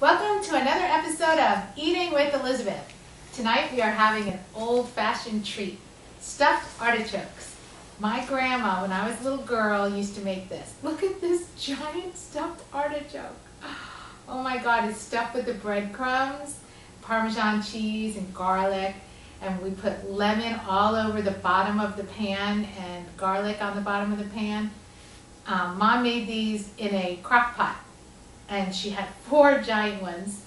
Welcome to another episode of Eating with Elizabeth. Tonight we are having an old-fashioned treat, stuffed artichokes. My grandma, when I was a little girl, used to make this. Look at this giant stuffed artichoke. Oh my God, it's stuffed with the breadcrumbs, Parmesan cheese and garlic, and we put lemon all over the bottom of the pan and garlic on the bottom of the pan. Um, Mom made these in a crock pot and she had four giant ones.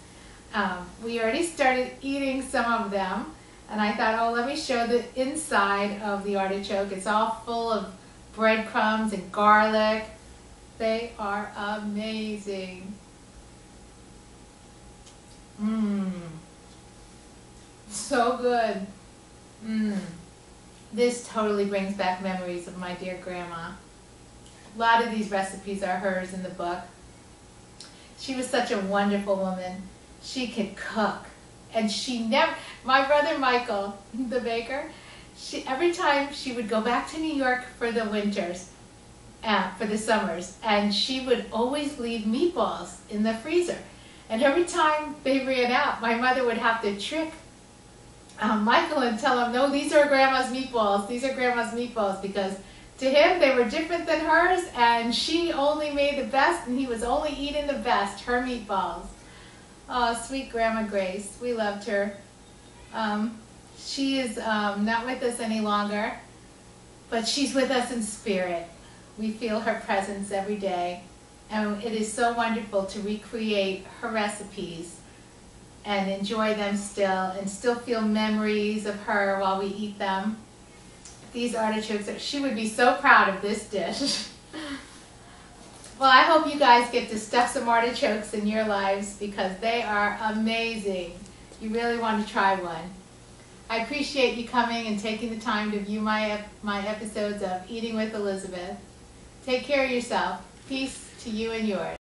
Um, we already started eating some of them, and I thought, oh, let me show the inside of the artichoke. It's all full of breadcrumbs and garlic. They are amazing. Mmm. So good. Mmm. This totally brings back memories of my dear grandma. A lot of these recipes are hers in the book. She was such a wonderful woman. She could cook. And she never, my brother Michael, the baker, she, every time she would go back to New York for the winters, uh, for the summers, and she would always leave meatballs in the freezer. And every time they ran out, my mother would have to trick um, Michael and tell him, no, these are grandma's meatballs. These are grandma's meatballs because to him, they were different than hers, and she only made the best, and he was only eating the best, her meatballs. Oh, sweet Grandma Grace. We loved her. Um, she is um, not with us any longer, but she's with us in spirit. We feel her presence every day, and it is so wonderful to recreate her recipes and enjoy them still, and still feel memories of her while we eat them these artichokes. She would be so proud of this dish. well, I hope you guys get to stuff some artichokes in your lives because they are amazing. You really want to try one. I appreciate you coming and taking the time to view my, my episodes of Eating with Elizabeth. Take care of yourself. Peace to you and yours.